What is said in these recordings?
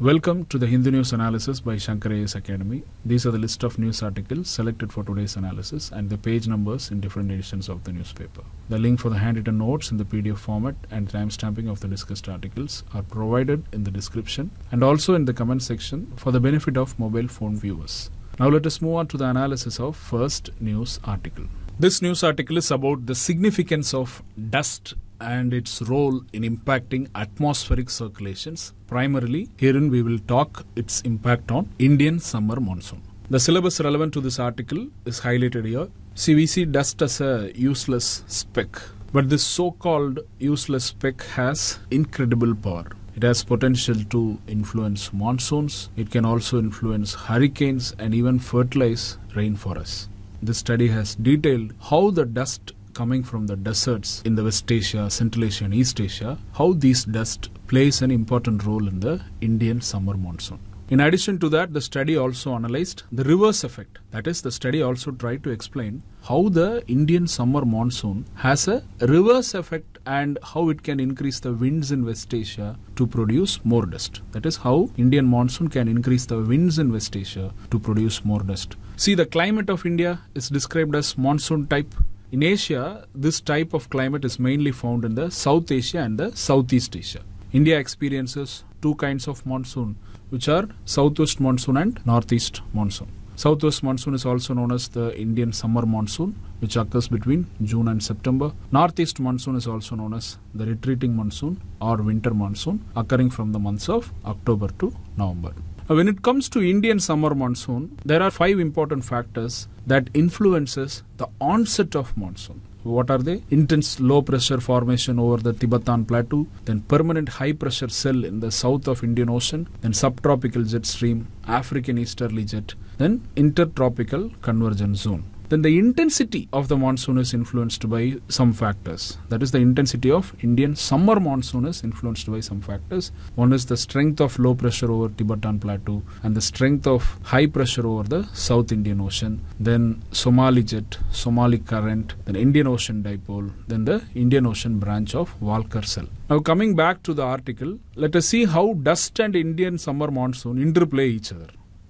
Welcome to the Hindu News Analysis by Shankar Academy. These are the list of news articles selected for today's analysis and the page numbers in different editions of the newspaper. The link for the handwritten notes in the PDF format and timestamping of the discussed articles are provided in the description and also in the comment section for the benefit of mobile phone viewers. Now let us move on to the analysis of first news article. This news article is about the significance of dust and its role in impacting atmospheric circulations. Primarily, herein we will talk its impact on Indian summer monsoon. The syllabus relevant to this article is highlighted here. CVC dust as a useless speck, but this so called useless speck has incredible power. It has potential to influence monsoons, it can also influence hurricanes and even fertilize rainforests. This study has detailed how the dust coming from the deserts in the West Asia, Central Asia, and East Asia, how these dust plays an important role in the Indian summer monsoon. In addition to that, the study also analyzed the reverse effect. That is, the study also tried to explain how the Indian summer monsoon has a reverse effect and how it can increase the winds in West Asia to produce more dust. That is how Indian monsoon can increase the winds in West Asia to produce more dust. See, the climate of India is described as monsoon type in Asia, this type of climate is mainly found in the South Asia and the Southeast Asia. India experiences two kinds of monsoon, which are Southwest monsoon and Northeast monsoon. Southwest monsoon is also known as the Indian summer monsoon, which occurs between June and September. Northeast monsoon is also known as the retreating monsoon or winter monsoon, occurring from the months of October to November. When it comes to Indian summer monsoon, there are five important factors that influences the onset of monsoon. What are they? Intense low pressure formation over the Tibetan plateau, then permanent high pressure cell in the south of Indian Ocean, then subtropical jet stream, African easterly jet, then intertropical convergence zone then the intensity of the monsoon is influenced by some factors. That is, the intensity of Indian summer monsoon is influenced by some factors. One is the strength of low pressure over Tibetan Plateau and the strength of high pressure over the South Indian Ocean. Then Somali jet, Somali current, then Indian Ocean dipole, then the Indian Ocean branch of Walker cell. Now, coming back to the article, let us see how dust and Indian summer monsoon interplay each other.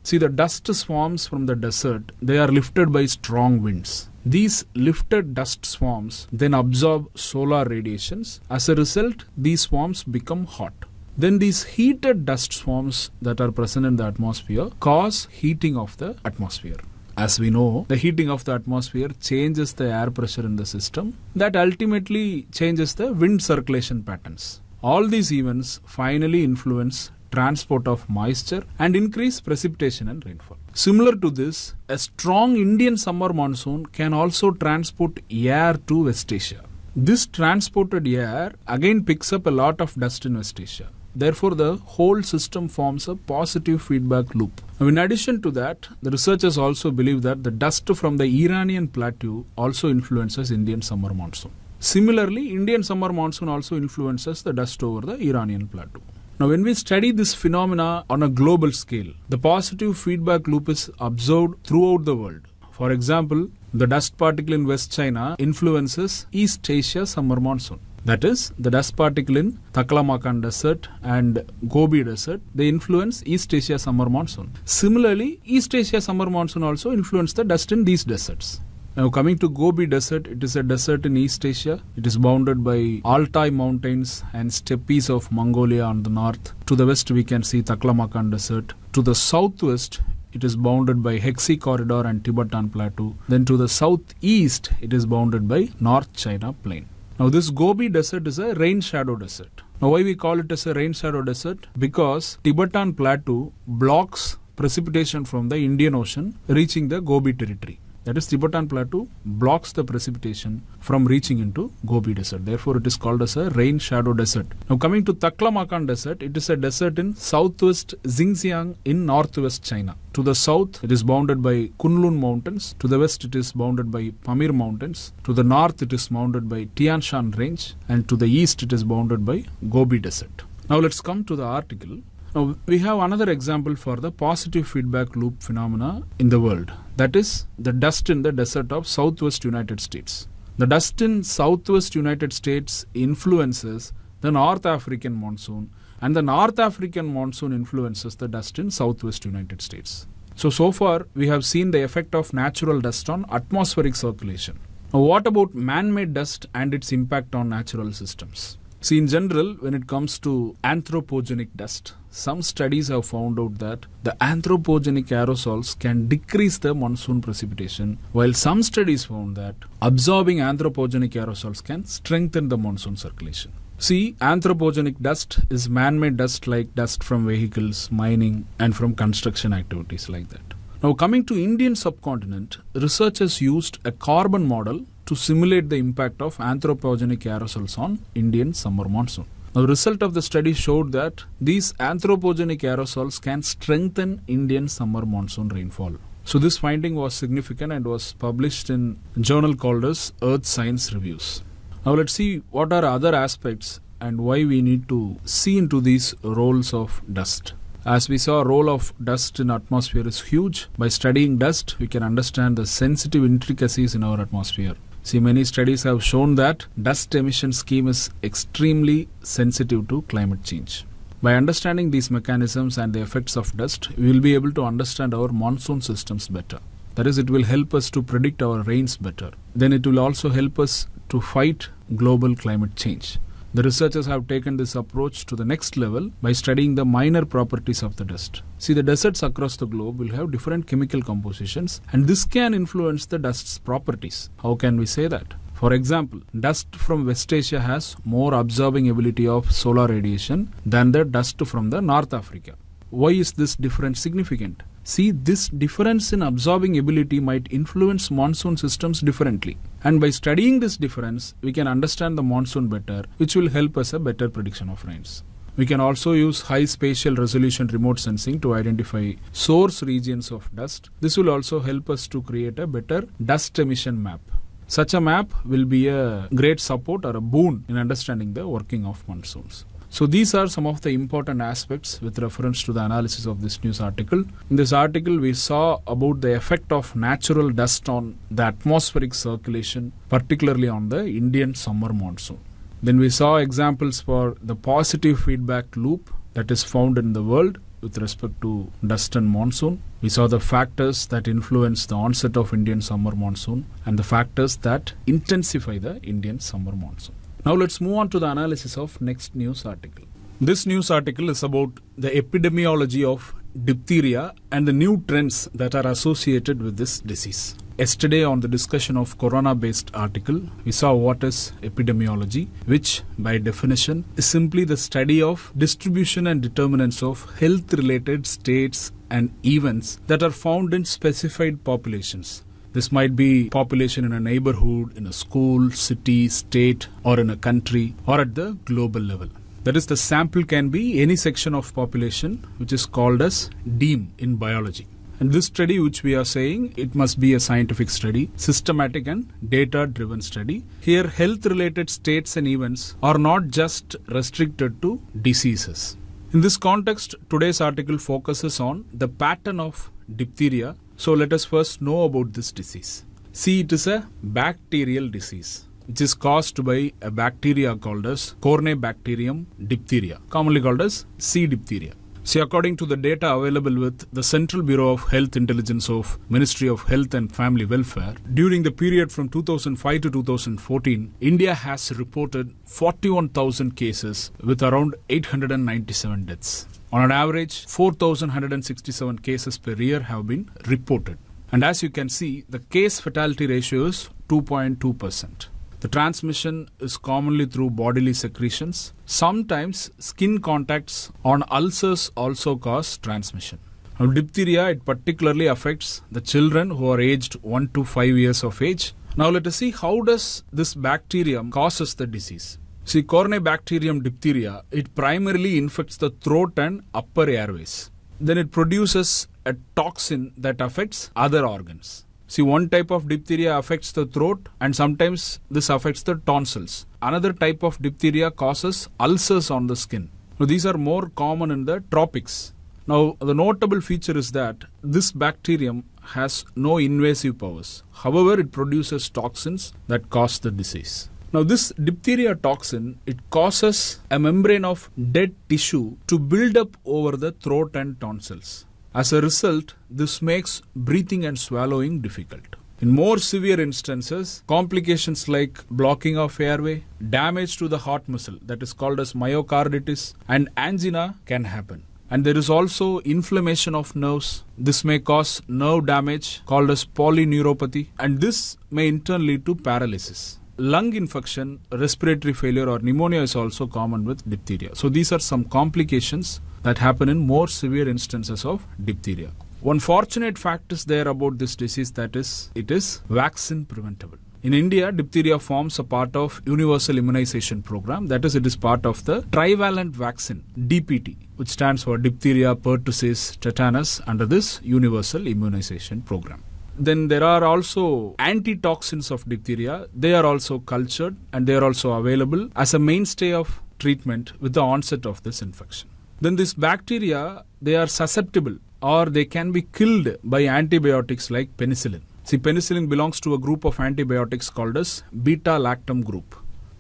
See, the dust swarms from the desert, they are lifted by strong winds. These lifted dust swarms then absorb solar radiations. As a result, these swarms become hot. Then these heated dust swarms that are present in the atmosphere cause heating of the atmosphere. As we know, the heating of the atmosphere changes the air pressure in the system that ultimately changes the wind circulation patterns. All these events finally influence transport of moisture and increase precipitation and rainfall. Similar to this, a strong Indian summer monsoon can also transport air to West Asia. This transported air again picks up a lot of dust in West Asia. Therefore, the whole system forms a positive feedback loop. Now, in addition to that, the researchers also believe that the dust from the Iranian plateau also influences Indian summer monsoon. Similarly, Indian summer monsoon also influences the dust over the Iranian plateau. Now, when we study this phenomena on a global scale, the positive feedback loop is observed throughout the world. For example, the dust particle in West China influences East Asia summer monsoon. That is, the dust particle in Taklamakan Desert and Gobi Desert, they influence East Asia summer monsoon. Similarly, East Asia summer monsoon also influence the dust in these deserts. Now, coming to Gobi Desert, it is a desert in East Asia. It is bounded by Altai Mountains and steppes of Mongolia on the north. To the west, we can see Taklamakan Desert. To the southwest, it is bounded by Hexi Corridor and Tibetan Plateau. Then to the southeast, it is bounded by North China Plain. Now, this Gobi Desert is a rain shadow desert. Now, why we call it as a rain shadow desert? Because Tibetan Plateau blocks precipitation from the Indian Ocean reaching the Gobi territory that is Tibetan Plateau blocks the precipitation from reaching into Gobi Desert. Therefore, it is called as a rain shadow desert. Now, coming to Taklamakan Desert, it is a desert in southwest Xinjiang in northwest China. To the south, it is bounded by Kunlun Mountains. To the west, it is bounded by Pamir Mountains. To the north, it is bounded by Tian Shan Range. And to the east, it is bounded by Gobi Desert. Now, let's come to the article. Now, we have another example for the positive feedback loop phenomena in the world. That is the dust in the desert of southwest United States. The dust in southwest United States influences the North African monsoon and the North African monsoon influences the dust in southwest United States. So, so far we have seen the effect of natural dust on atmospheric circulation. Now, what about man made dust and its impact on natural systems? See, in general, when it comes to anthropogenic dust, some studies have found out that the anthropogenic aerosols can decrease the monsoon precipitation, while some studies found that absorbing anthropogenic aerosols can strengthen the monsoon circulation. See, anthropogenic dust is man made dust like dust from vehicles, mining, and from construction activities like that. Now, coming to Indian subcontinent, researchers used a carbon model to simulate the impact of anthropogenic aerosols on Indian summer monsoon. The result of the study showed that these anthropogenic aerosols can strengthen Indian summer monsoon rainfall. So this finding was significant and was published in journal called as Earth Science Reviews. Now let's see what are other aspects and why we need to see into these roles of dust. As we saw, role of dust in atmosphere is huge. By studying dust, we can understand the sensitive intricacies in our atmosphere. See, many studies have shown that dust emission scheme is extremely sensitive to climate change. By understanding these mechanisms and the effects of dust, we will be able to understand our monsoon systems better. That is, it will help us to predict our rains better. Then it will also help us to fight global climate change. The researchers have taken this approach to the next level by studying the minor properties of the dust. See, the deserts across the globe will have different chemical compositions, and this can influence the dust's properties. How can we say that? For example, dust from West Asia has more absorbing ability of solar radiation than the dust from the North Africa. Why is this difference significant? See, this difference in absorbing ability might influence monsoon systems differently. And by studying this difference, we can understand the monsoon better, which will help us a better prediction of rains. We can also use high spatial resolution remote sensing to identify source regions of dust. This will also help us to create a better dust emission map. Such a map will be a great support or a boon in understanding the working of monsoons. So these are some of the important aspects with reference to the analysis of this news article. In this article, we saw about the effect of natural dust on the atmospheric circulation, particularly on the Indian summer monsoon. Then we saw examples for the positive feedback loop that is found in the world with respect to dust and monsoon. We saw the factors that influence the onset of Indian summer monsoon and the factors that intensify the Indian summer monsoon. Now let's move on to the analysis of next news article. This news article is about the epidemiology of diphtheria and the new trends that are associated with this disease. Yesterday on the discussion of corona based article, we saw what is epidemiology, which by definition is simply the study of distribution and determinants of health related states and events that are found in specified populations this might be population in a neighborhood, in a school, city, state, or in a country, or at the global level. That is, the sample can be any section of population, which is called as deme in biology. And this study, which we are saying, it must be a scientific study, systematic and data driven study. Here, health related states and events are not just restricted to diseases. In this context, today's article focuses on the pattern of diphtheria so let us first know about this disease. See, it is a bacterial disease which is caused by a bacteria called as Corynebacterium diphtheria, commonly called as C. diphtheria. See, according to the data available with the Central Bureau of Health Intelligence of Ministry of Health and Family Welfare, during the period from 2005 to 2014, India has reported 41,000 cases with around 897 deaths. On an average, 4,167 cases per year have been reported. And as you can see, the case fatality ratio is 2.2%. The transmission is commonly through bodily secretions. Sometimes skin contacts on ulcers also cause transmission. Now, diphtheria it particularly affects the children who are aged 1 to 5 years of age. Now let us see how does this bacterium causes the disease. See, Corynebacterium diphtheria, it primarily infects the throat and upper airways. Then it produces a toxin that affects other organs. See, one type of diphtheria affects the throat and sometimes this affects the tonsils. Another type of diphtheria causes ulcers on the skin. Now, these are more common in the tropics. Now, the notable feature is that this bacterium has no invasive powers. However, it produces toxins that cause the disease. Now, this diphtheria toxin it causes a membrane of dead tissue to build up over the throat and tonsils. As a result, this makes breathing and swallowing difficult. In more severe instances, complications like blocking of airway, damage to the heart muscle that is called as myocarditis, and angina can happen. And there is also inflammation of nerves. This may cause nerve damage called as polyneuropathy, and this may in turn lead to paralysis. Lung infection, respiratory failure, or pneumonia is also common with diphtheria. So, these are some complications that happen in more severe instances of diphtheria. One fortunate fact is there about this disease that is, it is vaccine preventable. In India, diphtheria forms a part of universal immunization program. That is, it is part of the trivalent vaccine DPT, which stands for diphtheria, pertussis, tetanus, under this universal immunization program. Then there are also antitoxins of diphtheria. They are also cultured and they are also available as a mainstay of treatment with the onset of this infection. Then this bacteria, they are susceptible or they can be killed by antibiotics like penicillin. See, penicillin belongs to a group of antibiotics called as beta-lactam group.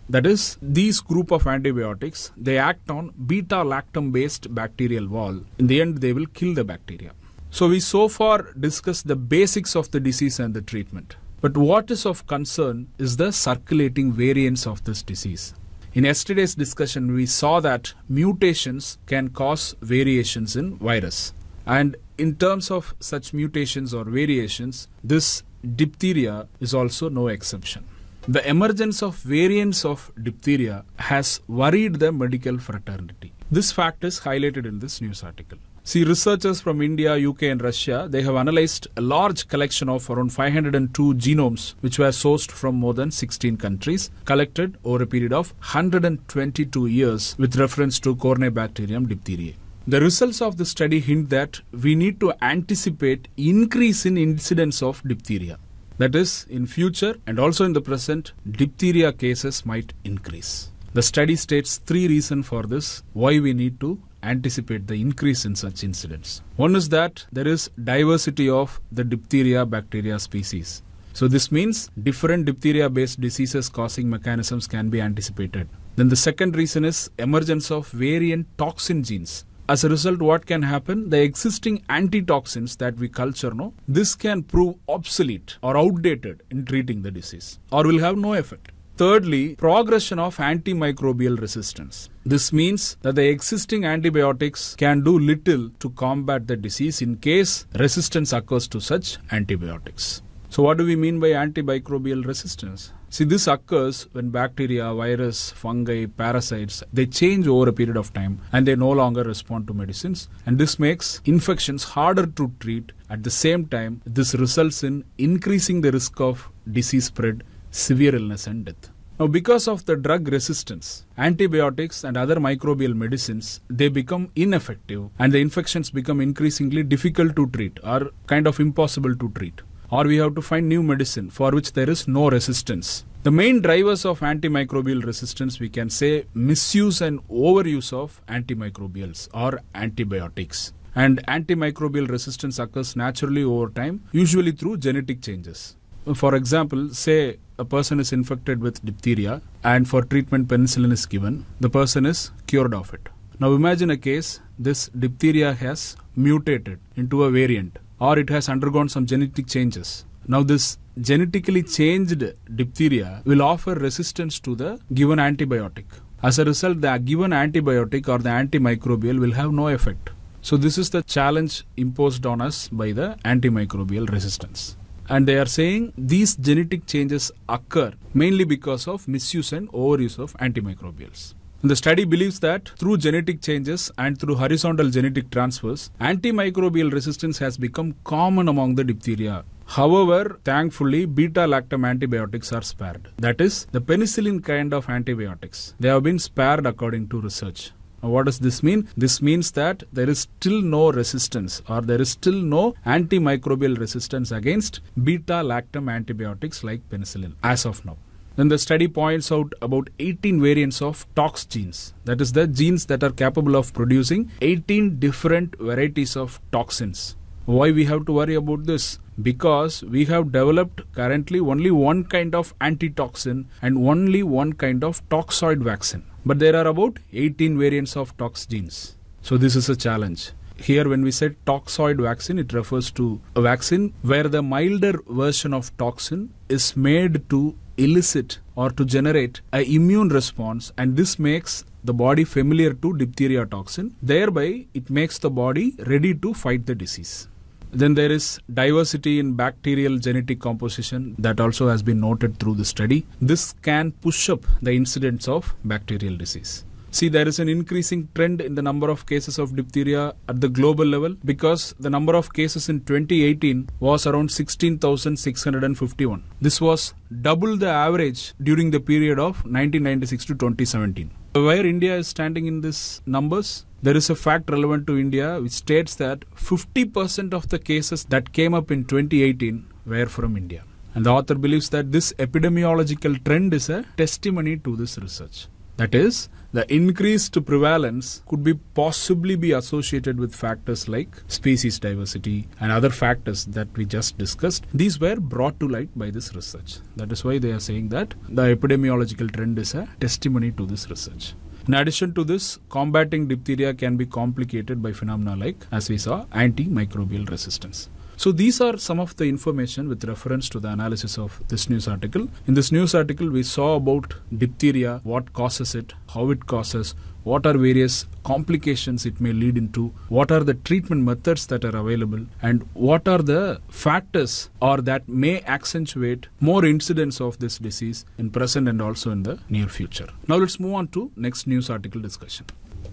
That is, these group of antibiotics, they act on beta-lactam based bacterial wall. In the end, they will kill the bacteria. So we so far discussed the basics of the disease and the treatment. But what is of concern is the circulating variants of this disease. In yesterday's discussion, we saw that mutations can cause variations in virus. And in terms of such mutations or variations, this diphtheria is also no exception. The emergence of variants of diphtheria has worried the medical fraternity. This fact is highlighted in this news article. See, researchers from India, UK, and Russia they have analyzed a large collection of around 502 genomes, which were sourced from more than 16 countries, collected over a period of 122 years with reference to Corynebacterium diphtheriae. The results of the study hint that we need to anticipate increase in incidence of diphtheria. That is, in future and also in the present, diphtheria cases might increase. The study states three reasons for this why we need to anticipate the increase in such incidents. One is that there is diversity of the diphtheria bacteria species. So this means different diphtheria based diseases causing mechanisms can be anticipated. Then the second reason is emergence of variant toxin genes. As a result, what can happen? The existing antitoxins that we culture know, this can prove obsolete or outdated in treating the disease or will have no effect. Thirdly, progression of antimicrobial resistance. This means that the existing antibiotics can do little to combat the disease in case resistance occurs to such antibiotics. So, what do we mean by antimicrobial resistance? See, this occurs when bacteria, virus, fungi, parasites, they change over a period of time and they no longer respond to medicines. And this makes infections harder to treat. At the same time, this results in increasing the risk of disease spread, severe illness, and death. Now, because of the drug resistance, antibiotics and other microbial medicines, they become ineffective and the infections become increasingly difficult to treat or kind of impossible to treat or we have to find new medicine for which there is no resistance. The main drivers of antimicrobial resistance, we can say misuse and overuse of antimicrobials or antibiotics. And antimicrobial resistance occurs naturally over time, usually through genetic changes. For example, say a person is infected with diphtheria and for treatment penicillin is given, the person is cured of it. Now imagine a case this diphtheria has mutated into a variant or it has undergone some genetic changes. Now, this genetically changed diphtheria will offer resistance to the given antibiotic. As a result, the given antibiotic or the antimicrobial will have no effect. So, this is the challenge imposed on us by the antimicrobial resistance. And they are saying these genetic changes occur mainly because of misuse and overuse of antimicrobials. The study believes that through genetic changes and through horizontal genetic transfers, antimicrobial resistance has become common among the diphtheria. However, thankfully, beta lactam antibiotics are spared. That is, the penicillin kind of antibiotics. They have been spared according to research. What does this mean? This means that there is still no resistance or there is still no antimicrobial resistance against beta lactam antibiotics like penicillin as of now. Then the study points out about 18 variants of tox genes. That is the genes that are capable of producing 18 different varieties of toxins. Why we have to worry about this? Because we have developed currently only one kind of antitoxin and only one kind of toxoid vaccine. But there are about 18 variants of tox genes. So this is a challenge. Here, when we say toxoid vaccine, it refers to a vaccine where the milder version of toxin is made to elicit or to generate an immune response, and this makes the body familiar to diphtheria toxin. Thereby, it makes the body ready to fight the disease. Then there is diversity in bacterial genetic composition that also has been noted through the study. This can push up the incidence of bacterial disease. See, there is an increasing trend in the number of cases of diphtheria at the global level because the number of cases in 2018 was around 16,651. This was double the average during the period of 1996 to 2017. Where India is standing in these numbers? There is a fact relevant to India which states that 50% of the cases that came up in 2018 were from India. And the author believes that this epidemiological trend is a testimony to this research. That is, the increased prevalence could be possibly be associated with factors like species diversity and other factors that we just discussed. These were brought to light by this research. That is why they are saying that the epidemiological trend is a testimony to this research. In addition to this, combating diphtheria can be complicated by phenomena like, as we saw, antimicrobial resistance. So these are some of the information with reference to the analysis of this news article. In this news article, we saw about diphtheria, what causes it, how it causes, what are various complications it may lead into, what are the treatment methods that are available, and what are the factors or that may accentuate more incidence of this disease in present and also in the near future. Now let's move on to next news article discussion.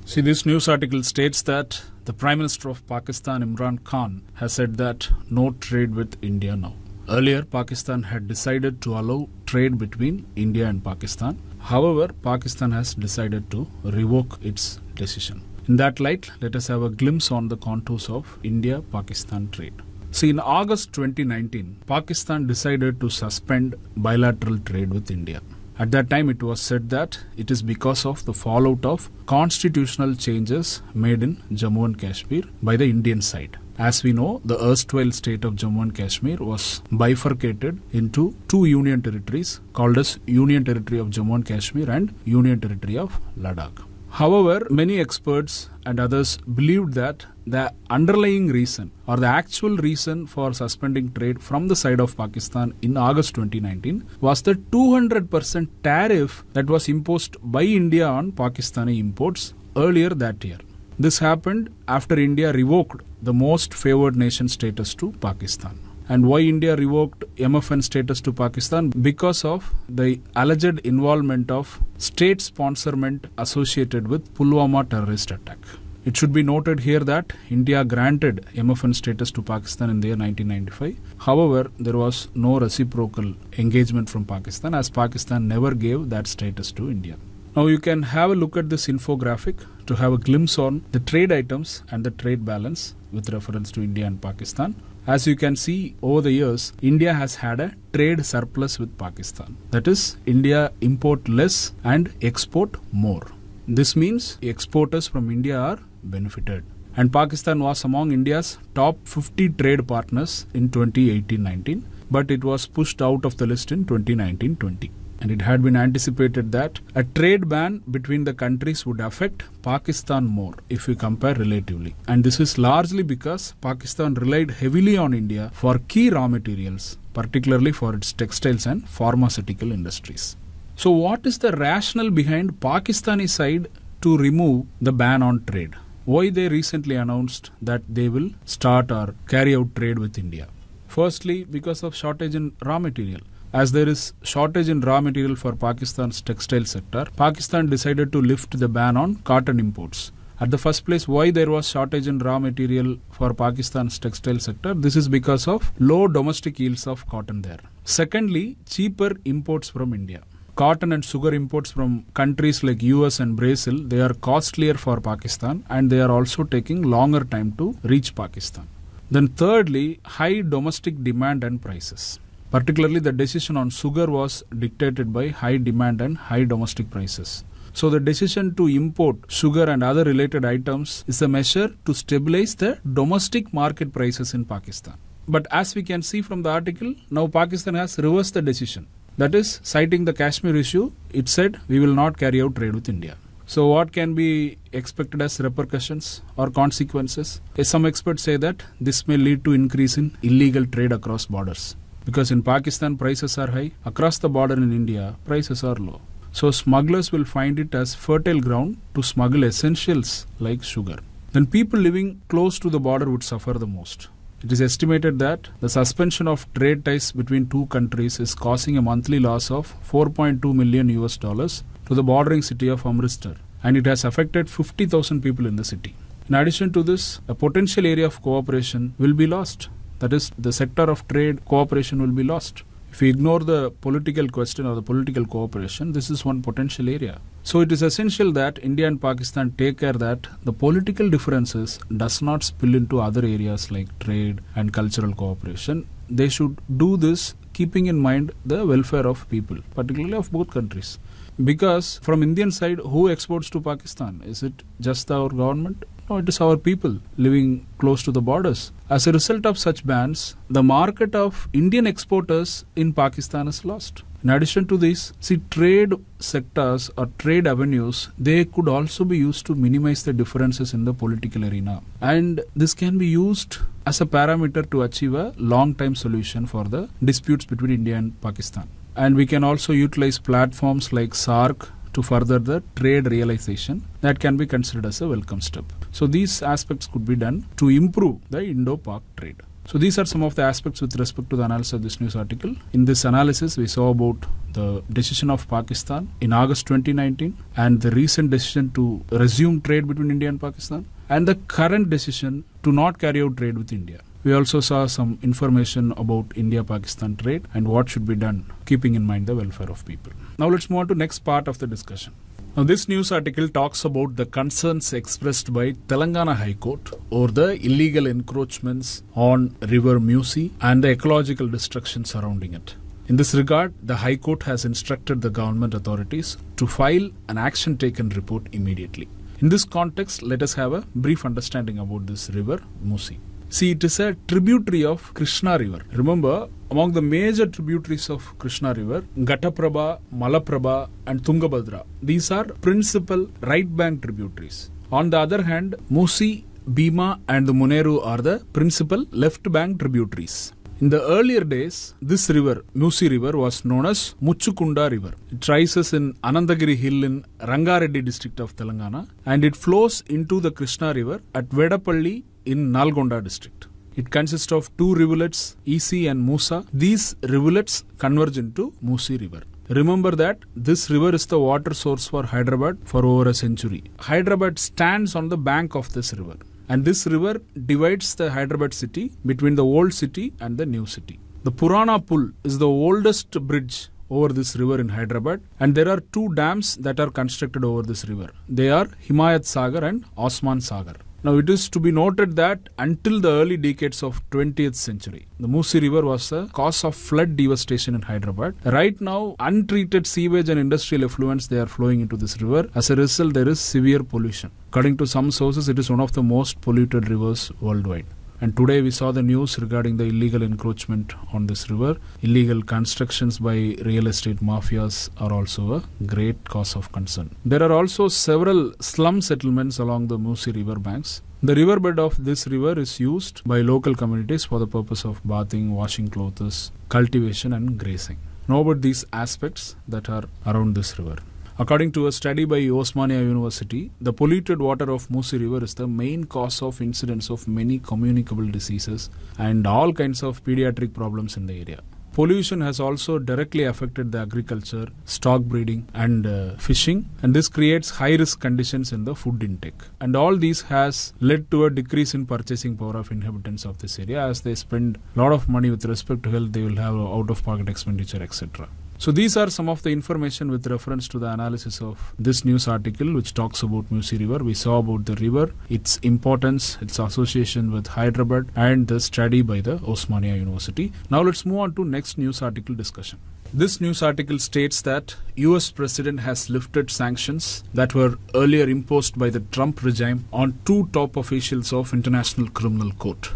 See, this news article states that the Prime Minister of Pakistan, Imran Khan, has said that no trade with India now. Earlier, Pakistan had decided to allow trade between India and Pakistan. However, Pakistan has decided to revoke its decision. In that light, let us have a glimpse on the contours of India Pakistan trade. See, in August 2019, Pakistan decided to suspend bilateral trade with India. At that time, it was said that it is because of the fallout of constitutional changes made in Jammu and Kashmir by the Indian side. As we know, the erstwhile state of Jammu and Kashmir was bifurcated into two union territories called as Union Territory of Jammu and Kashmir and Union Territory of Ladakh. However, many experts and others believed that the underlying reason or the actual reason for suspending trade from the side of Pakistan in August 2019 was the 200% tariff that was imposed by India on Pakistani imports earlier that year. This happened after India revoked the most favored nation status to Pakistan. And why India revoked MFN status to Pakistan? Because of the alleged involvement of state sponsorment associated with Pulwama terrorist attack. It should be noted here that India granted MFN status to Pakistan in the year 1995. However, there was no reciprocal engagement from Pakistan as Pakistan never gave that status to India. Now you can have a look at this infographic to have a glimpse on the trade items and the trade balance with reference to India and Pakistan. As you can see over the years, India has had a trade surplus with Pakistan. That is, India import less and export more. This means exporters from India are benefited. And Pakistan was among India's top 50 trade partners in 2018-19, but it was pushed out of the list in 2019-20 and it had been anticipated that a trade ban between the countries would affect Pakistan more if we compare relatively. And this is largely because Pakistan relied heavily on India for key raw materials, particularly for its textiles and pharmaceutical industries. So, what is the rationale behind Pakistani side to remove the ban on trade? Why they recently announced that they will start or carry out trade with India? Firstly, because of shortage in raw material as there is shortage in raw material for Pakistan's textile sector, Pakistan decided to lift the ban on cotton imports. At the first place, why there was shortage in raw material for Pakistan's textile sector? This is because of low domestic yields of cotton there. Secondly, cheaper imports from India. Cotton and sugar imports from countries like US and Brazil, they are costlier for Pakistan and they are also taking longer time to reach Pakistan. Then thirdly, high domestic demand and prices. Particularly, the decision on sugar was dictated by high demand and high domestic prices. So the decision to import sugar and other related items is a measure to stabilize the domestic market prices in Pakistan. But as we can see from the article, now Pakistan has reversed the decision. That is, citing the Kashmir issue, it said we will not carry out trade with India. So, what can be expected as repercussions or consequences? Some experts say that this may lead to increase in illegal trade across borders. Because in Pakistan, prices are high. Across the border in India, prices are low. So, smugglers will find it as fertile ground to smuggle essentials like sugar. Then, people living close to the border would suffer the most. It is estimated that the suspension of trade ties between two countries is causing a monthly loss of 4.2 million US dollars to the bordering city of Amritsar, and it has affected 50,000 people in the city. In addition to this, a potential area of cooperation will be lost. That is, the sector of trade cooperation will be lost. If we ignore the political question or the political cooperation, this is one potential area. So it is essential that India and Pakistan take care that the political differences does not spill into other areas like trade and cultural cooperation. They should do this keeping in mind the welfare of people, particularly of both countries. Because from Indian side, who exports to Pakistan? Is it just our government? No, it is our people living close to the borders. As a result of such bans, the market of Indian exporters in Pakistan is lost. In addition to this, see trade sectors or trade avenues, they could also be used to minimize the differences in the political arena. And this can be used as a parameter to achieve a long time solution for the disputes between India and Pakistan and we can also utilize platforms like SAARC to further the trade realization that can be considered as a welcome step. So these aspects could be done to improve the Indo-Pak trade. So these are some of the aspects with respect to the analysis of this news article. In this analysis, we saw about the decision of Pakistan in August 2019 and the recent decision to resume trade between India and Pakistan and the current decision to not carry out trade with India. We also saw some information about India Pakistan trade and what should be done, keeping in mind the welfare of people. Now let's move on to next part of the discussion. Now this news article talks about the concerns expressed by Telangana High Court over the illegal encroachments on River Musi and the ecological destruction surrounding it. In this regard, the High Court has instructed the government authorities to file an action taken report immediately. In this context, let us have a brief understanding about this river Musi. See, it is a tributary of Krishna River. Remember, among the major tributaries of Krishna River, Ghataprabha, Malaprabha, and Tungabhadra, these are principal right bank tributaries. On the other hand, Musi, Bhima, and the Munneru are the principal left bank tributaries. In the earlier days, this river, Musi River, was known as Muchukunda River. It rises in Anantagiri Hill in Rangareddy district of Telangana and it flows into the Krishna River at Vedapalli in Nalgonda district. It consists of two rivulets, Isi and Musa. These rivulets converge into Musi River. Remember that this river is the water source for Hyderabad for over a century. Hyderabad stands on the bank of this river. And this river divides the Hyderabad city between the old city and the new city. The Purana Pul is the oldest bridge over this river in Hyderabad and there are two dams that are constructed over this river. They are Himayat Sagar and Osman Sagar. Now it is to be noted that until the early decades of 20th century, the Musi River was a cause of flood devastation in Hyderabad. Right now, untreated sewage and industrial effluents they are flowing into this river. As a result, there is severe pollution. According to some sources, it is one of the most polluted rivers worldwide. And today we saw the news regarding the illegal encroachment on this river. Illegal constructions by real estate mafias are also a great cause of concern. There are also several slum settlements along the Musi river banks. The riverbed of this river is used by local communities for the purpose of bathing, washing clothes, cultivation, and grazing. Know about these aspects that are around this river. According to a study by Osmania University, the polluted water of Musi River is the main cause of incidence of many communicable diseases and all kinds of pediatric problems in the area. Pollution has also directly affected the agriculture, stock breeding, and uh, fishing, and this creates high risk conditions in the food intake. And all these has led to a decrease in purchasing power of inhabitants of this area as they spend a lot of money with respect to health, they will have out of pocket expenditure, etc. So these are some of the information with reference to the analysis of this news article which talks about Musi River. We saw about the river, its importance, its association with Hyderabad and the study by the Osmania University. Now let's move on to next news article discussion. This news article states that US President has lifted sanctions that were earlier imposed by the Trump regime on two top officials of International Criminal Court.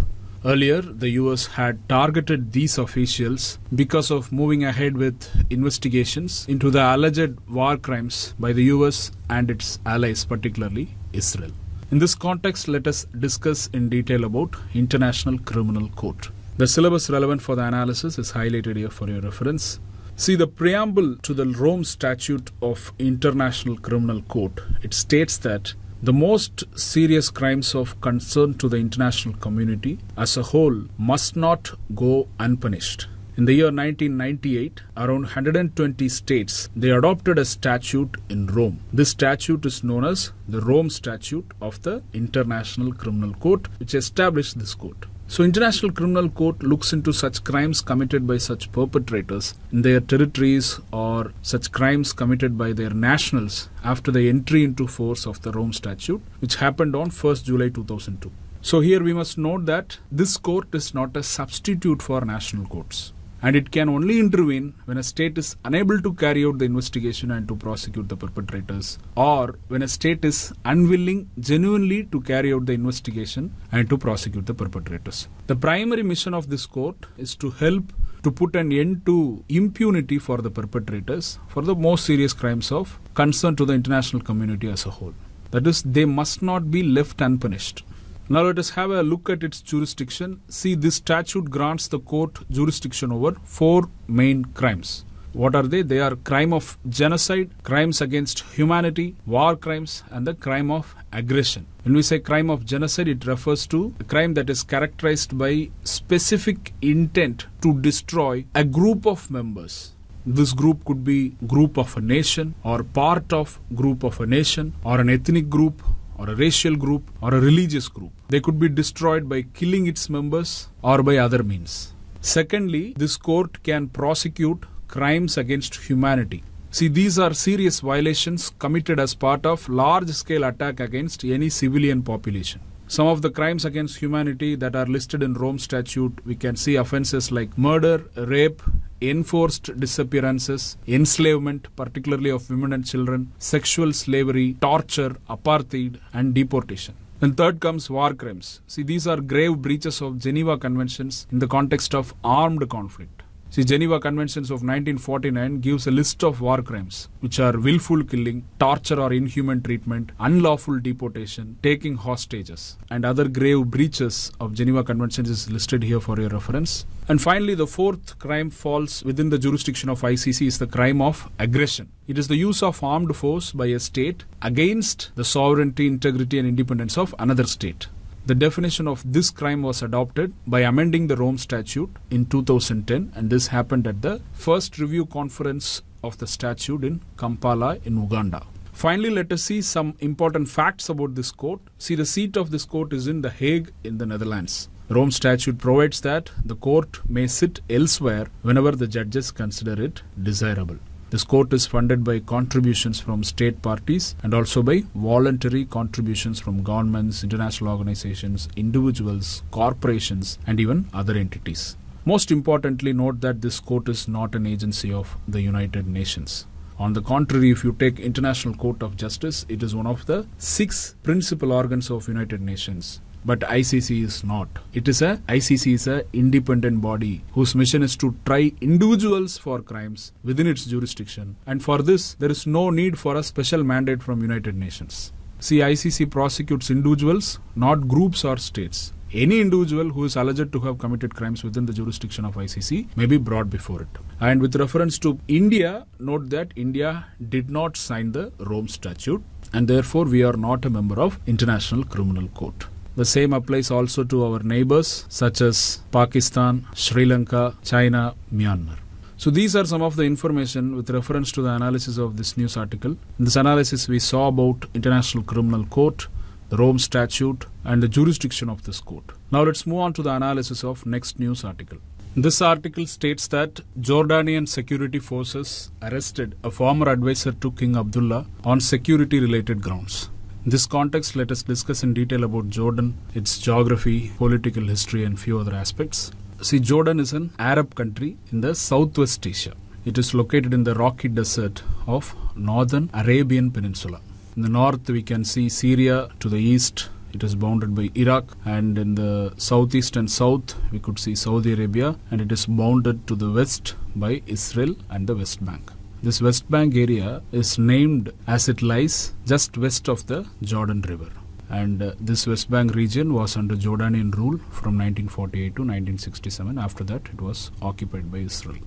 Earlier, the US had targeted these officials because of moving ahead with investigations into the alleged war crimes by the US and its allies, particularly Israel. In this context, let us discuss in detail about International Criminal Court. The syllabus relevant for the analysis is highlighted here for your reference. See the preamble to the Rome Statute of International Criminal Court. It states that the most serious crimes of concern to the international community as a whole must not go unpunished. In the year 1998, around 120 states they adopted a statute in Rome. This statute is known as the Rome Statute of the International Criminal Court, which established this court. So, International Criminal Court looks into such crimes committed by such perpetrators in their territories or such crimes committed by their nationals after the entry into force of the Rome Statute, which happened on 1st July 2002. So, here we must note that this court is not a substitute for national courts and it can only intervene when a state is unable to carry out the investigation and to prosecute the perpetrators or when a state is unwilling genuinely to carry out the investigation and to prosecute the perpetrators. The primary mission of this court is to help to put an end to impunity for the perpetrators for the most serious crimes of concern to the international community as a whole. That is they must not be left unpunished now let us have a look at its jurisdiction. See, this statute grants the court jurisdiction over four main crimes. What are they? They are crime of genocide, crimes against humanity, war crimes, and the crime of aggression. When we say crime of genocide, it refers to a crime that is characterized by specific intent to destroy a group of members. This group could be group of a nation or part of group of a nation or an ethnic group or a racial group or a religious group. They could be destroyed by killing its members or by other means. Secondly, this court can prosecute crimes against humanity. See, these are serious violations committed as part of large scale attack against any civilian population. Some of the crimes against humanity that are listed in Rome Statute, we can see offenses like murder, rape, enforced disappearances, enslavement, particularly of women and children, sexual slavery, torture, apartheid, and deportation. Then third comes war crimes. See, these are grave breaches of Geneva Conventions in the context of armed conflict. See, Geneva Conventions of 1949 gives a list of war crimes, which are willful killing, torture or inhuman treatment, unlawful deportation, taking hostages, and other grave breaches of Geneva Conventions is listed here for your reference. And finally, the fourth crime falls within the jurisdiction of ICC is the crime of aggression. It is the use of armed force by a state against the sovereignty, integrity, and independence of another state. The definition of this crime was adopted by amending the Rome Statute in 2010, and this happened at the first review conference of the statute in Kampala in Uganda. Finally, let us see some important facts about this court. See, the seat of this court is in The Hague in the Netherlands. Rome Statute provides that the court may sit elsewhere whenever the judges consider it desirable. This court is funded by contributions from state parties and also by voluntary contributions from governments, international organizations, individuals, corporations, and even other entities. Most importantly, note that this court is not an agency of the United Nations. On the contrary, if you take International Court of Justice, it is one of the six principal organs of United Nations but ICC is not. It is a ICC is a independent body whose mission is to try individuals for crimes within its jurisdiction, and for this there is no need for a special mandate from United Nations. See, ICC prosecutes individuals, not groups or states. Any individual who is alleged to have committed crimes within the jurisdiction of ICC may be brought before it. And with reference to India, note that India did not sign the Rome Statute and therefore we are not a member of International Criminal Court. The same applies also to our neighbors such as Pakistan, Sri Lanka, China, Myanmar. So these are some of the information with reference to the analysis of this news article. In this analysis we saw about International Criminal Court, the Rome Statute and the jurisdiction of this court. Now let's move on to the analysis of next news article. This article states that Jordanian security forces arrested a former advisor to King Abdullah on security related grounds. In this context, let us discuss in detail about Jordan, its geography, political history, and few other aspects. See, Jordan is an Arab country in the Southwest Asia. It is located in the rocky desert of northern Arabian Peninsula. In the north, we can see Syria to the east. It is bounded by Iraq, and in the southeast and south, we could see Saudi Arabia, and it is bounded to the west by Israel and the West Bank. This West Bank area is named as it lies just west of the Jordan River. And uh, this West Bank region was under Jordanian rule from 1948 to 1967. After that, it was occupied by Israel.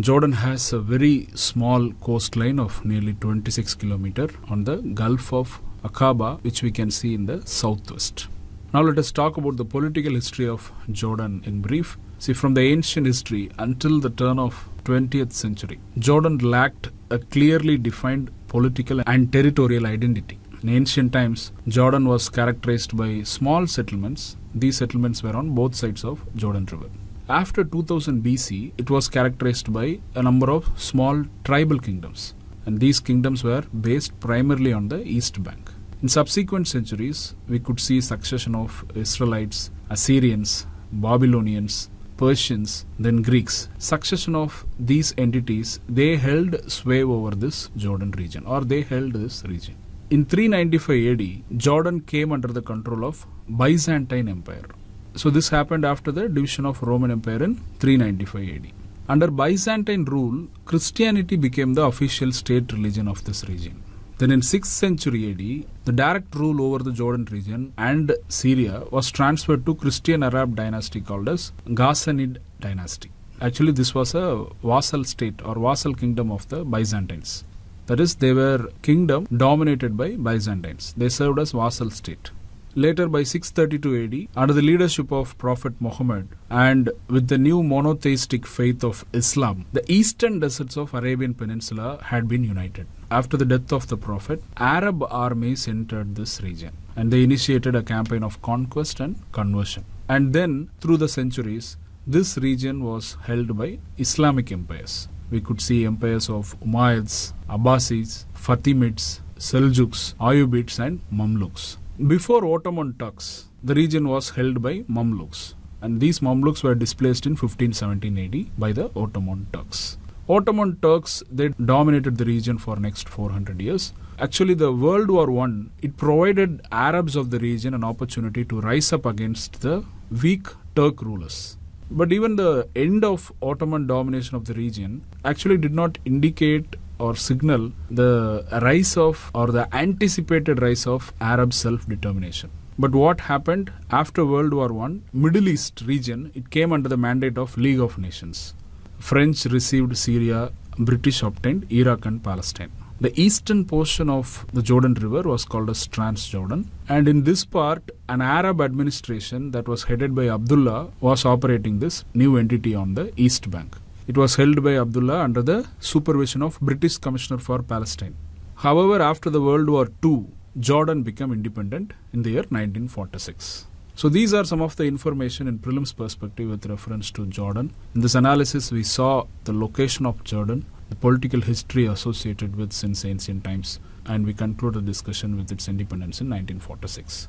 Jordan has a very small coastline of nearly 26 kilometer on the Gulf of Aqaba, which we can see in the southwest. Now let us talk about the political history of Jordan in brief. See, from the ancient history until the turn of 20th century, Jordan lacked a clearly defined political and territorial identity. In ancient times, Jordan was characterized by small settlements. These settlements were on both sides of Jordan River. After 2000 BC, it was characterized by a number of small tribal kingdoms, and these kingdoms were based primarily on the east bank. In subsequent centuries, we could see succession of Israelites, Assyrians, Babylonians, Persians, then Greeks. Succession of these entities, they held sway over this Jordan region, or they held this region. In 395 AD, Jordan came under the control of Byzantine Empire. So this happened after the division of Roman Empire in 395 AD. Under Byzantine rule, Christianity became the official state religion of this region. Then in 6th century AD, the direct rule over the Jordan region and Syria was transferred to Christian Arab dynasty called as Ghassanid dynasty. Actually, this was a vassal state or vassal kingdom of the Byzantines. That is, they were kingdom dominated by Byzantines. They served as vassal state. Later, by 632 AD, under the leadership of Prophet Muhammad and with the new monotheistic faith of Islam, the eastern deserts of Arabian Peninsula had been united. After the death of the Prophet, Arab armies entered this region and they initiated a campaign of conquest and conversion. And then, through the centuries, this region was held by Islamic empires. We could see empires of Umayyads, Abbasids, Fatimids, Seljuks, Ayyubids, and Mamluks. Before Ottoman Turks, the region was held by Mamluks, and these Mamluks were displaced in 1517 AD by the Ottoman Turks. Ottoman Turks they dominated the region for next 400 years. Actually, the World War One it provided Arabs of the region an opportunity to rise up against the weak Turk rulers. But even the end of Ottoman domination of the region actually did not indicate or signal the rise of or the anticipated rise of Arab self-determination. But what happened after World War I, Middle East region, it came under the mandate of League of Nations. French received Syria, British obtained Iraq and Palestine. The eastern portion of the Jordan River was called as Transjordan, and in this part, an Arab administration that was headed by Abdullah was operating this new entity on the east bank. It was held by Abdullah under the supervision of British Commissioner for Palestine. However, after the World War II, Jordan became independent in the year 1946. So these are some of the information in prelims perspective with reference to Jordan. In this analysis, we saw the location of Jordan, the political history associated with since ancient times, and we conclude the discussion with its independence in 1946.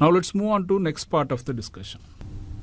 Now let's move on to next part of the discussion.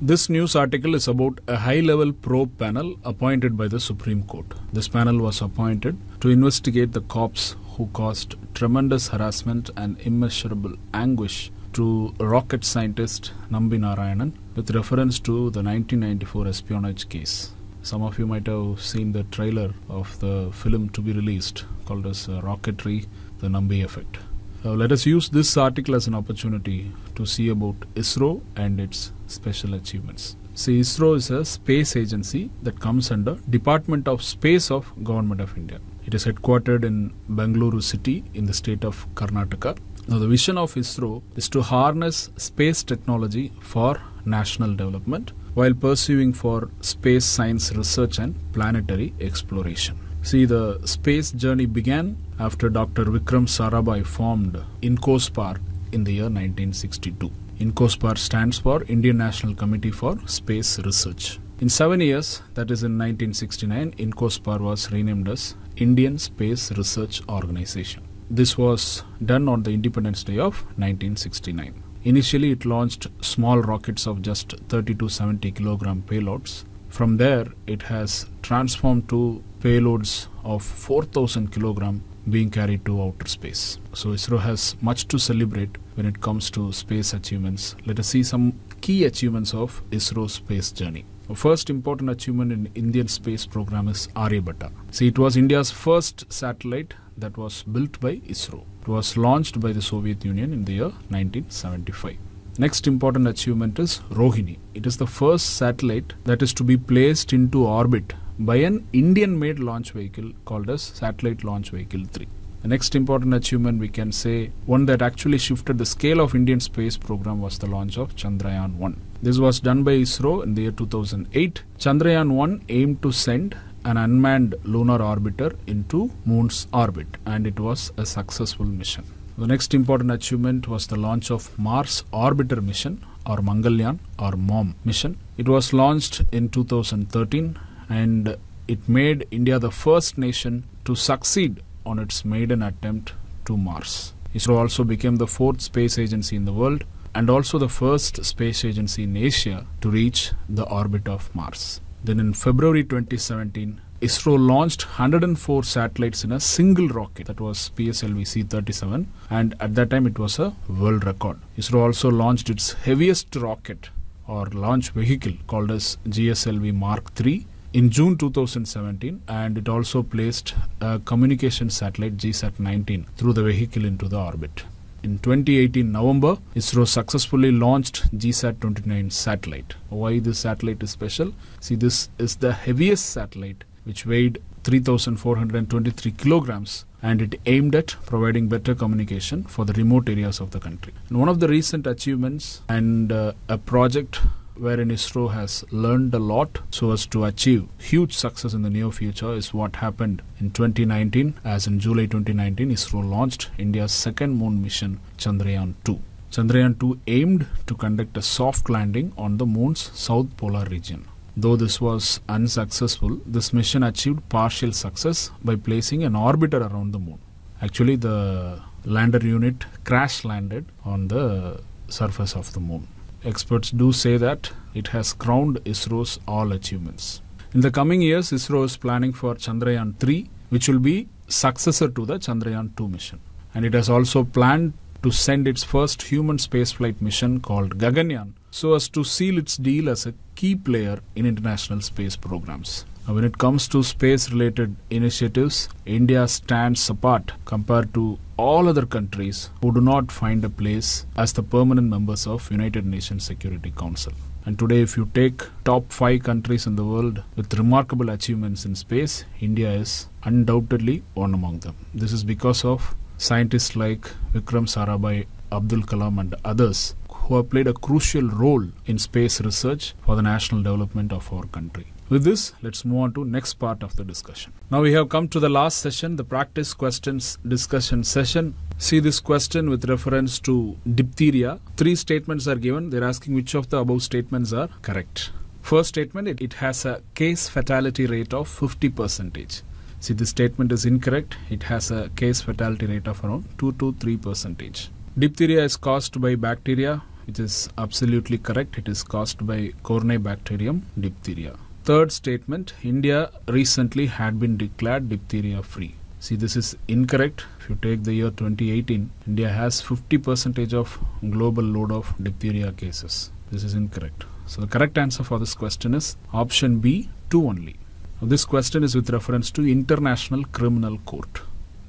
This news article is about a high level probe panel appointed by the Supreme Court. This panel was appointed to investigate the cops who caused tremendous harassment and immeasurable anguish to rocket scientist Nambi Narayanan with reference to the 1994 espionage case. Some of you might have seen the trailer of the film to be released called as uh, Rocketry The Nambi Effect. Uh, let us use this article as an opportunity to see about ISRO and its special achievements. See, ISRO is a space agency that comes under Department of Space of Government of India. It is headquartered in Bangalore city in the state of Karnataka. Now, the vision of ISRO is to harness space technology for national development while pursuing for space science research and planetary exploration. See, the space journey began after Dr. Vikram Sarabhai formed INCOSPAR in the year 1962. INCOSPAR stands for Indian National Committee for Space Research. In seven years, that is in 1969, INCOSPAR was renamed as Indian Space Research Organization. This was done on the Independence Day of 1969. Initially, it launched small rockets of just 30 to 70 kilogram payloads from there, it has transformed to payloads of 4000 kilogram being carried to outer space. So ISRO has much to celebrate when it comes to space achievements. Let us see some key achievements of ISRO's space journey. The first important achievement in Indian space program is Aryabhatta. See, it was India's first satellite that was built by ISRO. It was launched by the Soviet Union in the year 1975. Next important achievement is Rohini. It is the first satellite that is to be placed into orbit by an Indian made launch vehicle called as Satellite Launch Vehicle 3. The next important achievement we can say one that actually shifted the scale of Indian space program was the launch of Chandrayaan 1. This was done by ISRO in the year 2008. Chandrayaan 1 aimed to send an unmanned lunar orbiter into moon's orbit and it was a successful mission. The next important achievement was the launch of Mars Orbiter mission or Mangalyaan or MOM mission. It was launched in 2013 and it made India the first nation to succeed on its maiden attempt to Mars. ISRO also became the fourth space agency in the world and also the first space agency in Asia to reach the orbit of Mars. Then in February 2017, ISRO launched 104 satellites in a single rocket that was PSLV C 37 and at that time it was a world record. ISRO also launched its heaviest rocket or launch vehicle called as GSLV Mark III in June 2017 and it also placed a communication satellite GSAT 19 through the vehicle into the orbit. In 2018 November, ISRO successfully launched GSAT 29 satellite. Why this satellite is special? See, this is the heaviest satellite which weighed 3,423 kilograms and it aimed at providing better communication for the remote areas of the country. And one of the recent achievements and uh, a project wherein ISRO has learned a lot so as to achieve huge success in the near future is what happened in 2019 as in July 2019 ISRO launched India's second moon mission Chandrayaan 2. Chandrayaan 2 aimed to conduct a soft landing on the moon's south polar region. Though this was unsuccessful, this mission achieved partial success by placing an orbiter around the moon. Actually, the lander unit crash landed on the surface of the moon. Experts do say that it has crowned ISRO's all achievements. In the coming years, ISRO is planning for Chandrayaan 3, which will be successor to the Chandrayaan 2 mission. And it has also planned to send its first human spaceflight mission called Gaganyaan so as to seal its deal as a key player in international space programs. When it comes to space related initiatives, India stands apart compared to all other countries who do not find a place as the permanent members of United Nations Security Council. And today if you take top 5 countries in the world with remarkable achievements in space, India is undoubtedly one among them. This is because of scientists like Vikram Sarabhai, Abdul Kalam and others who have played a crucial role in space research for the national development of our country. With this, let's move on to next part of the discussion. Now we have come to the last session, the practice questions discussion session. See this question with reference to diphtheria. Three statements are given. They're asking which of the above statements are correct. First statement, it, it has a case fatality rate of 50 percentage. See, this statement is incorrect. It has a case fatality rate of around 2 to 3 percentage. Diphtheria is caused by bacteria, which is absolutely correct. It is caused by Corynebacterium diphtheria. Third statement India recently had been declared diphtheria free. See, this is incorrect. If you take the year 2018, India has 50 percentage of global load of diphtheria cases. This is incorrect. So, the correct answer for this question is option B, 2 only. Now, this question is with reference to International Criminal Court.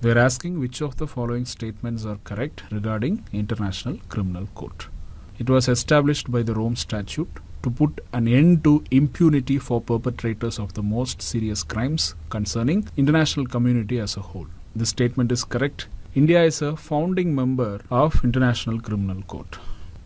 They are asking which of the following statements are correct regarding International Criminal Court. It was established by the Rome Statute to put an end to impunity for perpetrators of the most serious crimes concerning international community as a whole. This statement is correct. India is a founding member of International Criminal Court.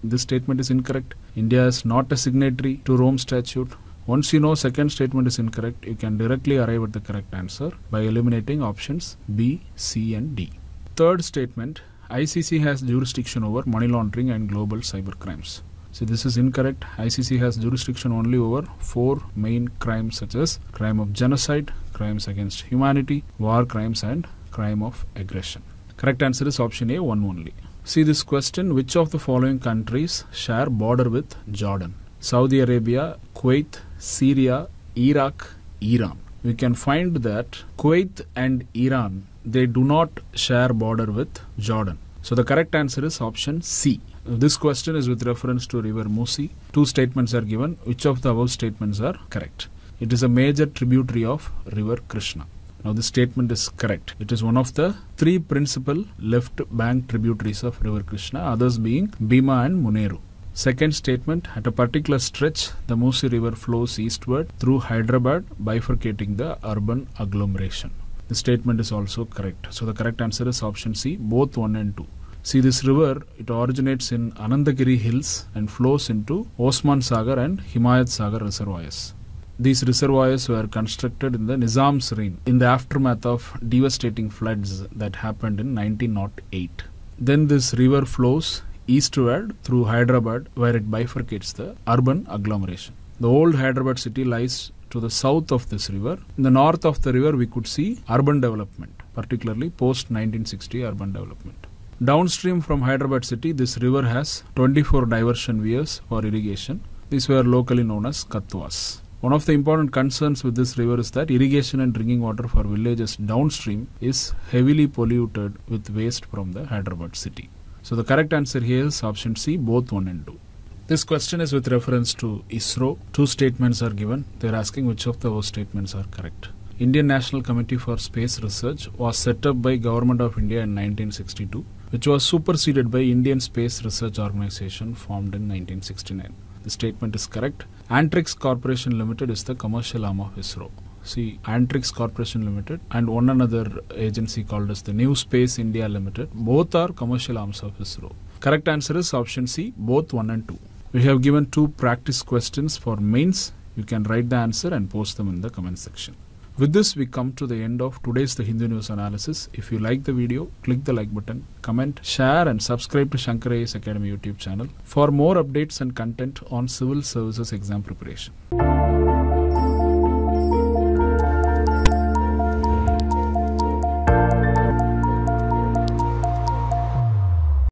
This statement is incorrect. India is not a signatory to Rome Statute. Once you know second statement is incorrect, you can directly arrive at the correct answer by eliminating options B, C and D. Third statement, ICC has jurisdiction over money laundering and global cyber crimes. So this is incorrect. ICC has jurisdiction only over four main crimes such as crime of genocide, crimes against humanity, war crimes and crime of aggression. Correct answer is option A, one only. See this question, which of the following countries share border with Jordan? Saudi Arabia, Kuwait, Syria, Iraq, Iran. we can find that Kuwait and Iran they do not share border with Jordan. So the correct answer is option C. This question is with reference to River Musi. Two statements are given. Which of the above statements are correct? It is a major tributary of River Krishna. Now this statement is correct. It is one of the three principal left bank tributaries of River Krishna, others being Bhima and Munneru. Second statement, at a particular stretch, the Musi River flows eastward through Hyderabad, bifurcating the urban agglomeration. The statement is also correct. So the correct answer is option C, both 1 and 2. See this river, it originates in Anantagiri Hills and flows into Osman Sagar and Himayat Sagar reservoirs. These reservoirs were constructed in the Nizam's reign in the aftermath of devastating floods that happened in 1908. Then this river flows eastward through Hyderabad where it bifurcates the urban agglomeration. The old Hyderabad city lies to the south of this river. In the north of the river, we could see urban development, particularly post 1960 urban development. Downstream from Hyderabad city, this river has 24 diversion weirs for irrigation. These were locally known as katwas. One of the important concerns with this river is that irrigation and drinking water for villages downstream is heavily polluted with waste from the Hyderabad city. So the correct answer here is option C, both 1 and 2. This question is with reference to ISRO. Two statements are given. They are asking which of those statements are correct. Indian National Committee for Space Research was set up by Government of India in 1962, which was superseded by Indian Space Research Organization formed in 1969. The statement is correct. Antrix Corporation Limited is the commercial arm of ISRO. See, Antrix Corporation Limited and one another agency called as the New Space India Limited, both are commercial arms of ISRO. Correct answer is option C, both 1 and 2. We have given two practice questions for mains. You can write the answer and post them in the comment section. With this, we come to the end of today's The Hindu News Analysis. If you like the video, click the like button, comment, share, and subscribe to Shankar IAS Academy YouTube channel for more updates and content on civil services exam preparation.